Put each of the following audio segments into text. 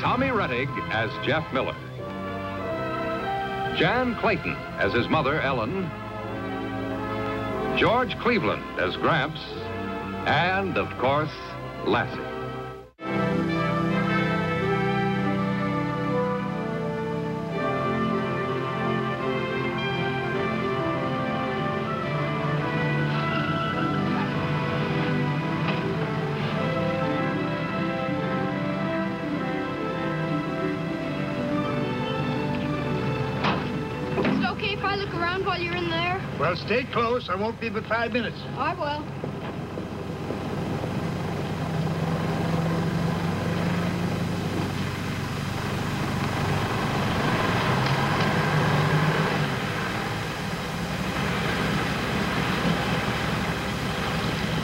Tommy Rettig as Jeff Miller. Jan Clayton as his mother, Ellen. George Cleveland as Gramps. And, of course, Lassie. Well, stay close. I won't be but five minutes. I will.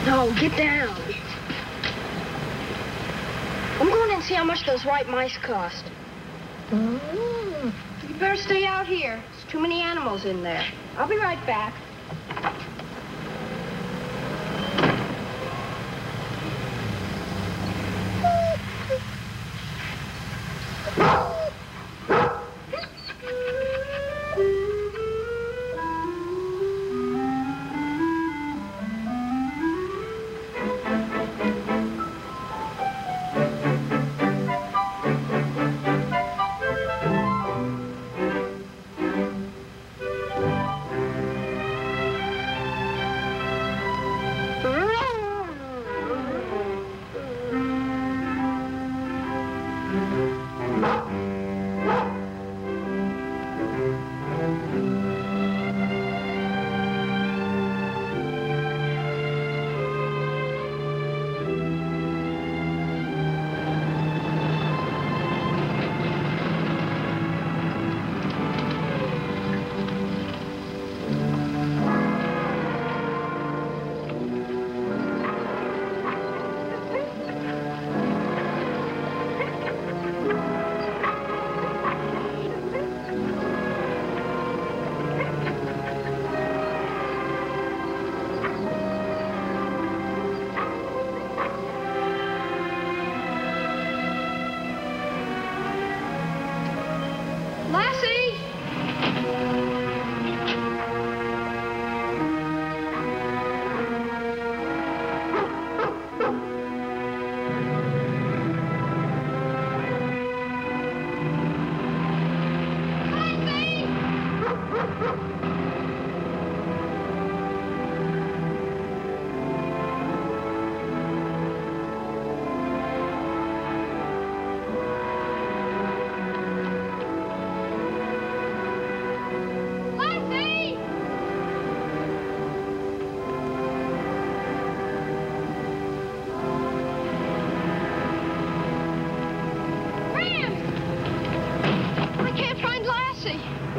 No, get down. I'm going in and see how much those white mice cost. Mm. You better stay out here. There's too many animals in there. I'll be right back.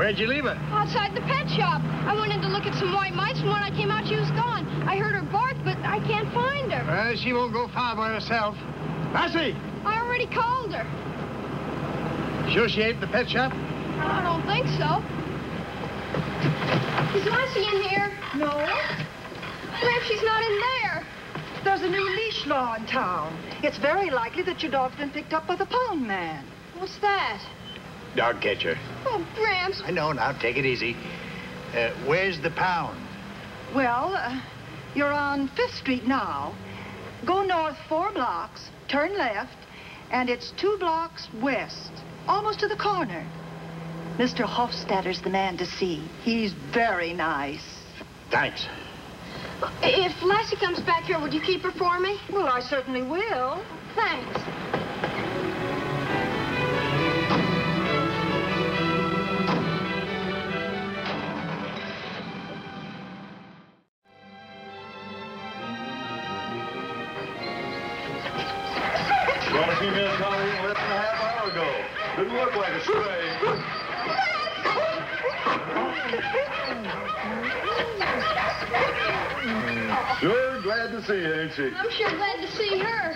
Where'd you leave her? Outside the pet shop. I went in to look at some white mice, and when I came out, she was gone. I heard her bark, but I can't find her. Well, she won't go far by herself. Lassie! I already called her. Sure she ain't in the pet shop? I don't think so. Is Lassie in here? No, Perhaps she's not in there. there's a new leash law in town. It's very likely that your dog's been picked up by the pound man. What's that? Dog catcher. Oh, Gramps. I know now. Take it easy. Uh, where's the pound? Well, uh, you're on Fifth Street now. Go north four blocks, turn left, and it's two blocks west, almost to the corner. Mr. Hofstadter's the man to see. He's very nice. Thanks. If Lassie comes back here, would you keep her for me? Well, I certainly will. Thanks. Brought a female collie in less than a half hour ago. Didn't look like a stray. Sure glad to see you, ain't she? I'm sure glad to see her.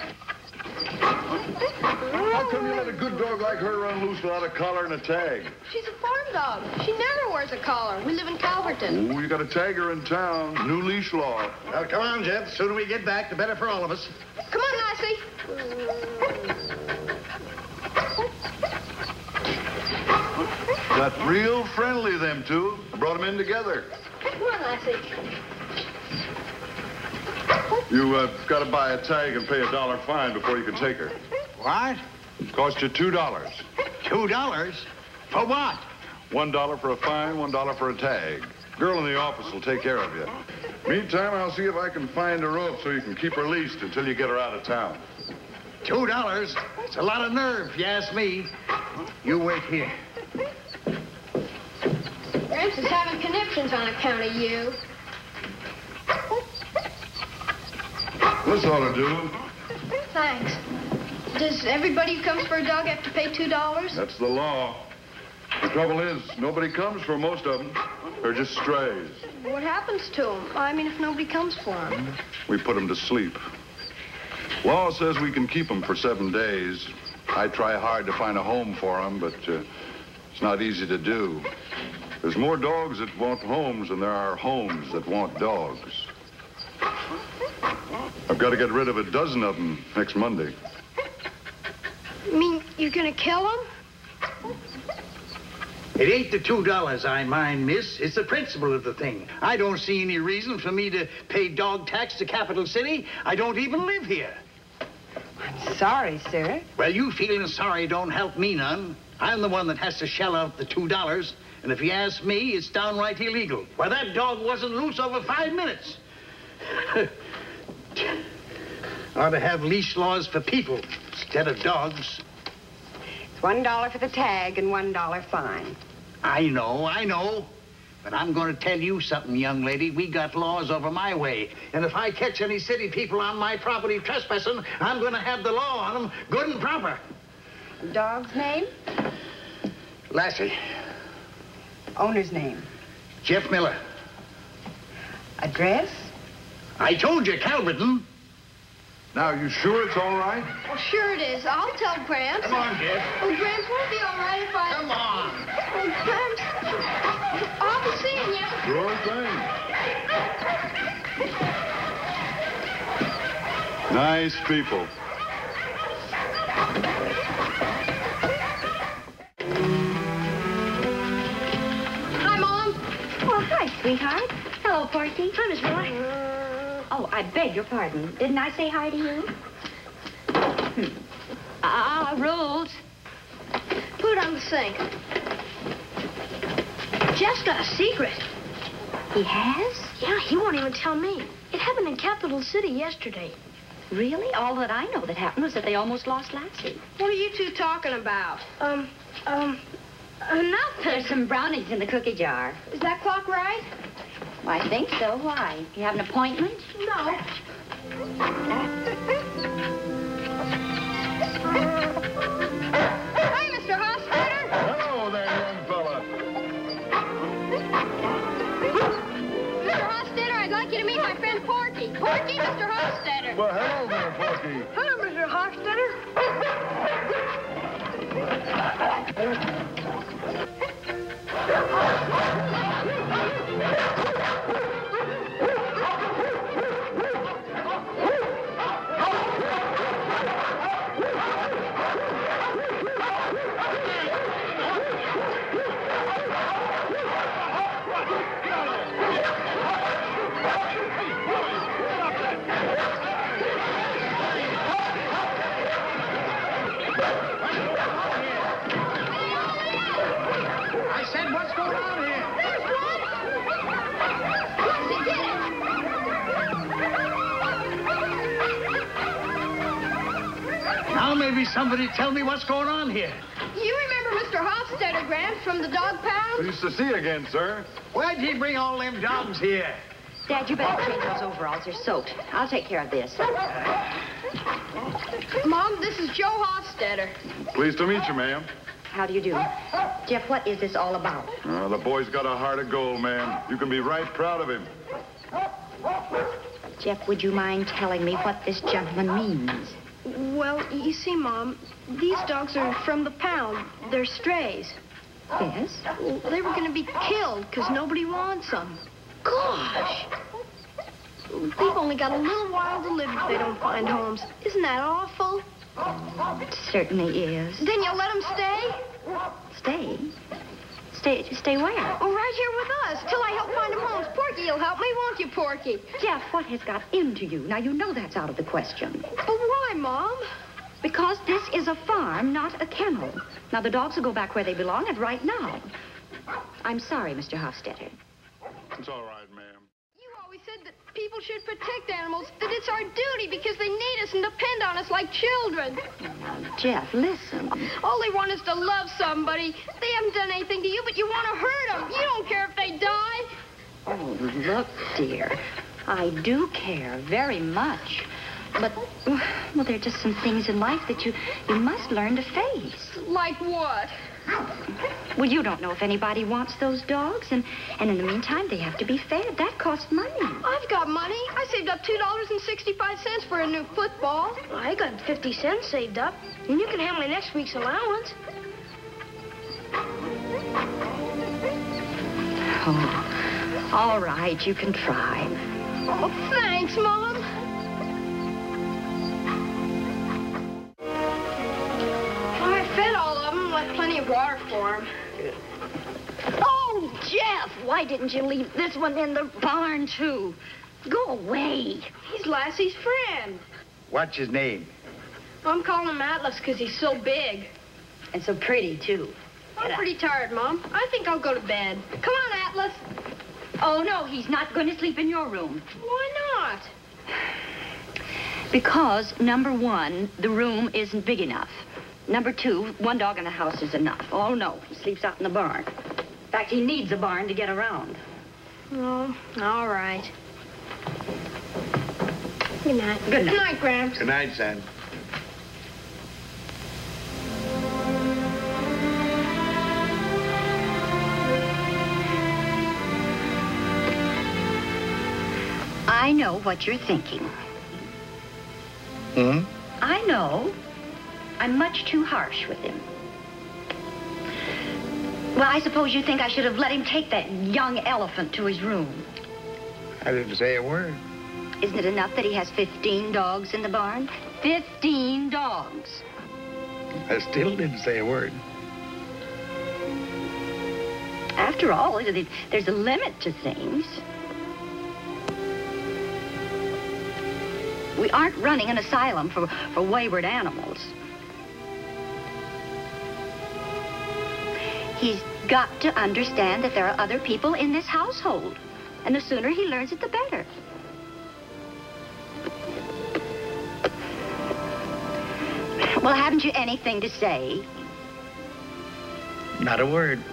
How come you let a good dog like her run loose without a collar and a tag? She's a farm dog. She never wears a collar. We live in Calverton. Oh, you got a tagger in town. New leash law. Well, come on, Jeff. The sooner we get back, the better for all of us. Come on, Lassie. Got real friendly, them two. I brought them in together. Come on, Lassie. You uh, got to buy a tag and pay a dollar fine before you can take her. What? It Cost you two dollars. Two dollars? For what? One dollar for a fine, one dollar for a tag. Girl in the office will take care of you. Meantime, I'll see if I can find a rope so you can keep her leased until you get her out of town. Two dollars? It's a lot of nerve, if you ask me. You wait here. Gramps is having conniptions on account of you. This ought to do. Thanks. Does everybody who comes for a dog have to pay two dollars? That's the law. The trouble is, nobody comes for most of them. They're just strays. What happens to them? I mean, if nobody comes for them. We put them to sleep. Law says we can keep them for seven days. I try hard to find a home for them, but uh, it's not easy to do. There's more dogs that want homes than there are homes that want dogs. I've got to get rid of a dozen of them next Monday. You mean you're gonna kill them? It ain't the two dollars I mind, miss. It's the principle of the thing. I don't see any reason for me to pay dog tax to Capital City. I don't even live here. I'm sorry, sir. Well, you feeling sorry don't help me none. I'm the one that has to shell out the two dollars. And if you ask me, it's downright illegal. Why, that dog wasn't loose over five minutes. Ought to have leash laws for people instead of dogs. It's one dollar for the tag and one dollar fine. I know, I know. But I'm going to tell you something, young lady. We got laws over my way. And if I catch any city people on my property trespassing, I'm going to have the law on them good and proper. Dog's name? Lassie, Owner's name. Jeff Miller. Address? I told you, Calverton. Now, you sure it's all right? Well, sure it is. I'll tell Gramps. Come on, Jeff. Oh, Gramps won't be all right if I... Come on. Oh, Gramps. I'll be seeing you. Sure thing. Nice people. Sweetheart. Hello, Porky. Hi, Miss Roy. Oh, I beg your pardon. Didn't I say hi to you? Hmm. Ah, rules. Put it on the sink. Jeff's got a secret. He has? Yeah, he won't even tell me. It happened in Capital City yesterday. Really? All that I know that happened was that they almost lost Lassie. What are you two talking about? Um, um, uh, nothing. There's some brownies in the cookie jar. Is that clock right? I think so. Why? You have an appointment? No. Hi, Mr. Hostetter. Hello there, young fella. Mr. Hostetter, I'd like you to meet my friend Porky. Porky, Mr. Hostetter. Well, hello there, Porky. Hello, Mr. Hostetter. I said, what's going on here? There's one. Yes, he did it. Now maybe somebody tell me what's going on here. You remember Mr. Hostetter, Gramps, from the dog pound? Pleased to see you again, sir. Why'd he bring all them dogs here? Dad, you better change those overalls. They're soaked. I'll take care of this. Mom, this is Joe Hostetter. Pleased to meet you, ma'am. How do you do? Jeff, what is this all about? Uh, the boy's got a heart of gold, ma'am. You can be right proud of him. Jeff, would you mind telling me what this gentleman means? Well, you see, Mom, these dogs are from the pound. They're strays. Yes? Well, they were going to be killed because nobody wants them. Gosh! They've only got a little while to live if they don't find homes. Isn't that awful? It certainly is. Then you'll let them stay? Stay? Stay, stay where? Oh, right here with us, till I help find them homes. Porky, you'll help me, won't you, Porky? Jeff, what has got into you? Now, you know that's out of the question. But why, Mom? Because this is a farm, not a kennel. Now, the dogs will go back where they belong, and right now. I'm sorry, Mr. Hofstetter. It's all right, ma'am. You always said that people should protect animals, that it's our duty because they need us and depend on us like children. Now, Jeff, listen. All they want is to love somebody. They haven't done anything to you, but you want to hurt them. You don't care if they die. Oh, look, dear. I do care very much. But, well, there are just some things in life that you, you must learn to face. Like what? Well, you don't know if anybody wants those dogs, and, and in the meantime, they have to be fed. That costs money. I've got money. I saved up $2.65 for a new football. I got 50 cents saved up, and you can have my next week's allowance. Oh, all right, you can try. Oh, thanks, Mom. Plenty of water for them. Oh, Jeff, why didn't you leave this one in the barn, too? Go away. He's Lassie's friend. What's his name? I'm calling him Atlas because he's so big. And so pretty, too. I'm pretty tired, Mom. I think I'll go to bed. Come on, Atlas. Oh, no, he's not going to sleep in your room. Why not? Because, number one, the room isn't big enough. Number two, one dog in the house is enough. Oh, no, he sleeps out in the barn. In fact, he needs a barn to get around. Oh, all right. Good night. Good night. Good night, Gramps. Good night, son. I know what you're thinking. Hmm? I know. I'm much too harsh with him. Well, I suppose you think I should have let him take that young elephant to his room. I didn't say a word. Isn't it enough that he has 15 dogs in the barn? 15 dogs. I still didn't say a word. After all, there's a limit to things. We aren't running an asylum for, for wayward animals. He's got to understand that there are other people in this household. And the sooner he learns it, the better. Well, haven't you anything to say? Not a word.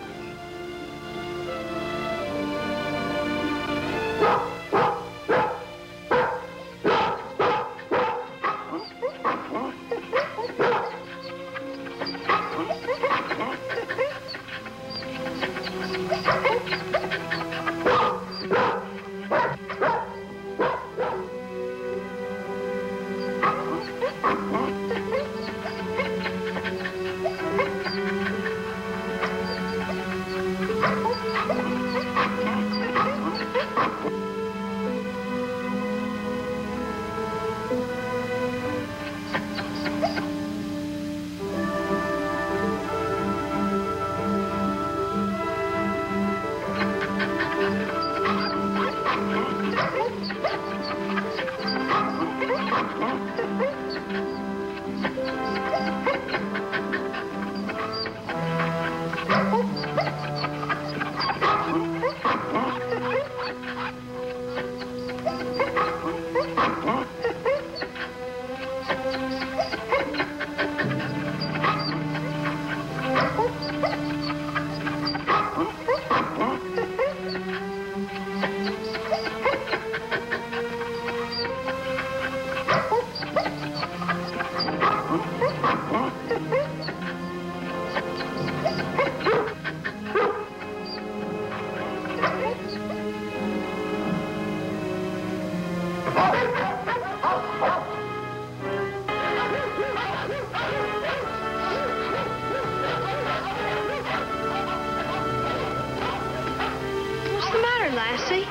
matter, Lassie?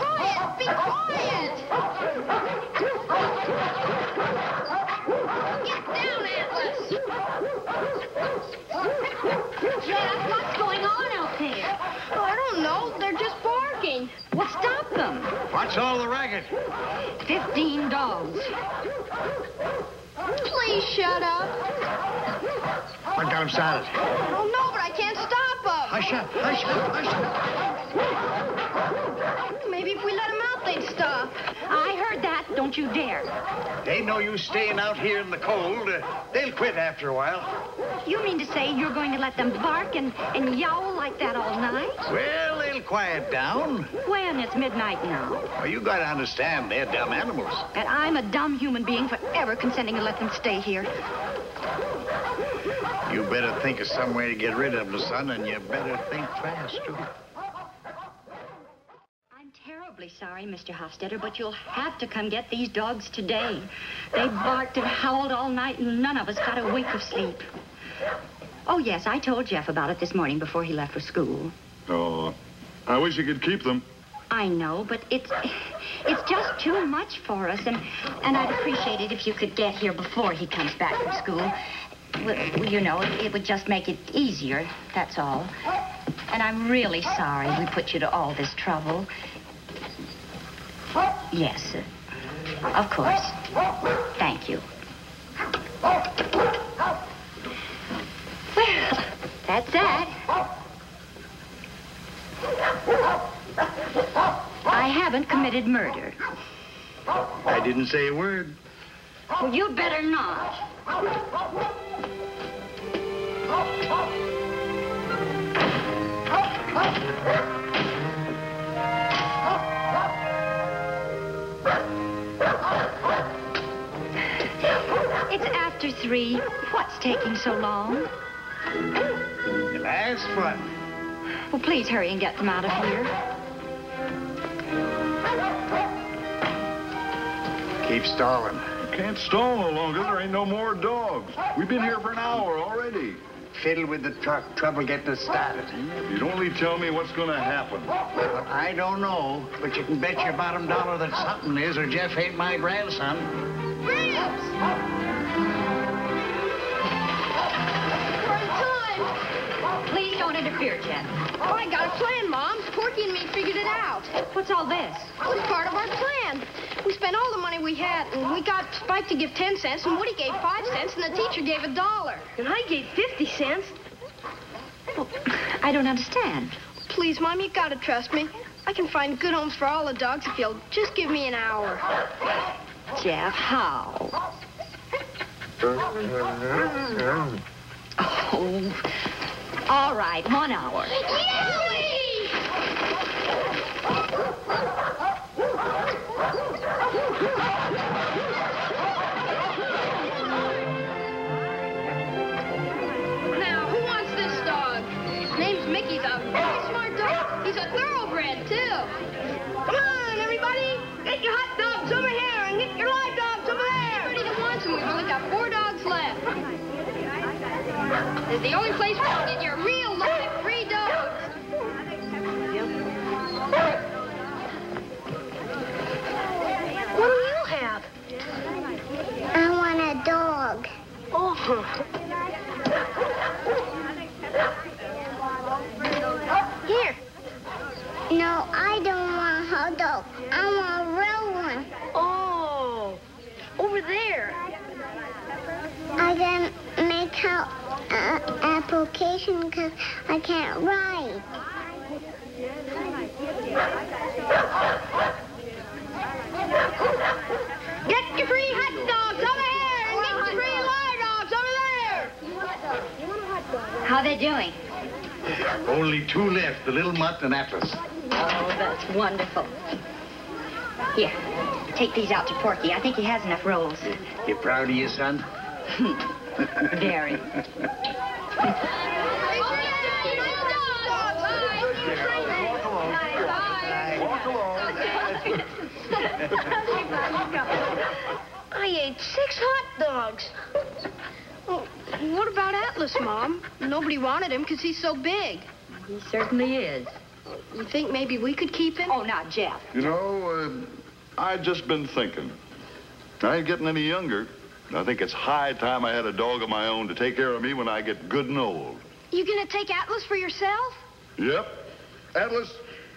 Quiet! Be quiet! Get down, Atlas! What's all the racket? Fifteen dogs. Please shut up. What got him started? Oh, no, but I can't stop them. Hush up, hush up, hush up. Maybe if we let them out, they'd stop. I heard that. Don't you dare. Ain't no use staying out here in the cold. Uh, they'll quit after a while. You mean to say you're going to let them bark and, and yowl like that all night? Well, quiet down. When? It's midnight now. Well, you gotta understand, they're dumb animals. And I'm a dumb human being for ever consenting to let them stay here. You better think of some way to get rid of them, son, and you better think fast, too. I'm terribly sorry, Mr. Hofstetter, but you'll have to come get these dogs today. They barked and howled all night, and none of us got a wink of sleep. Oh, yes, I told Jeff about it this morning before he left for school. Oh, I wish you could keep them. I know, but it's it's just too much for us, and and I'd appreciate it if you could get here before he comes back from school. Well, you know, it, it would just make it easier. That's all. And I'm really sorry we put you to all this trouble. Yes, of course. Thank you. Well, that's that. I haven't committed murder. I didn't say a word. Well, you better not. It's after three. What's taking so long? The last one. Well, please hurry and get them out of here. Keep stalling. You can't stall no longer. There ain't no more dogs. We've been here for an hour already. Fiddle with the truck. Trouble getting us started. If You'd only tell me what's going to happen. Well, I don't know, but you can bet your bottom dollar that something is, or Jeff ain't my grandson. Gramps! We're in time. Please don't interfere, Jeff. Oh, I got a plan, Mom. Porky and me figured it out. What's all this? It was part of our plan. We spent all the money we had, and we got Spike to give 10 cents, and Woody gave 5 cents, and the teacher gave a dollar. And I gave 50 cents. Well, I don't understand. Please, Mom, you gotta trust me. I can find good homes for all the dogs if you'll just give me an hour. Jeff, how? Oh. All right, one hour. Is the only place where you get your real live free dogs. What do you have? I want a dog. Oh. Here. No, I don't want a hot dog. I want a real one. Oh. Over there. I can make out uh, application because I can't write. Get your free hot dogs over here and get your free live dogs over there. How are they doing? Only two left, the little mutt and Atlas. Oh, that's wonderful. Here, take these out to Porky. I think he has enough rolls. You're proud of your son? Very. I ate six hot dogs. Oh, what about Atlas, Mom? Nobody wanted him because he's so big. He certainly is. You think maybe we could keep him? Oh, now, Jeff. You know, uh, I've just been thinking. I ain't getting any younger. I think it's high time I had a dog of my own to take care of me when I get good and old. You gonna take Atlas for yourself? Yep. Atlas,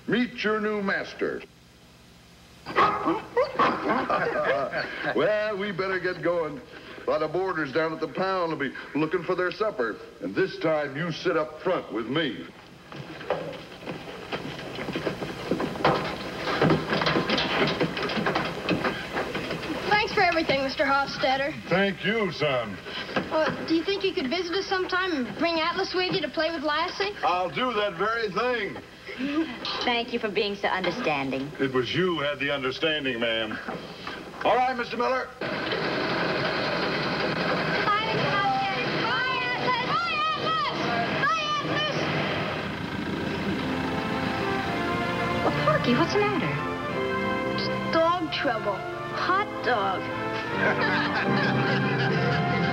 meet your new master. well, we better get going. A lot of boarders down at the pound will be looking for their supper. And this time, you sit up front with me. Thanks for everything, Mr. Hofstetter. Thank you, son. Uh, do you think you could visit us sometime and bring Atlas with you to play with Lassie? I'll do that very thing. Thank you for being so understanding. It was you who had the understanding, ma'am. All right, Mr. Miller. Bye, Bye, Atlas. Bye, Atlas. Bye, Atlas. Well, Porky, what's the matter? Dog trouble hot dog.